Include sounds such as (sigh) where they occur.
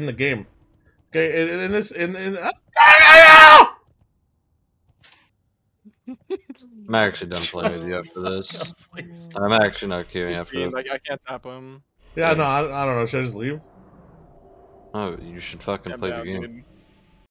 in the game. Okay, in, in this in, in! Ah! I'm actually done playing with you after this. (laughs) Please. I'm actually not queuing after like I can't stop him. Yeah, no, I, I don't know. Should I just leave? Oh, you should fucking yeah, play the game.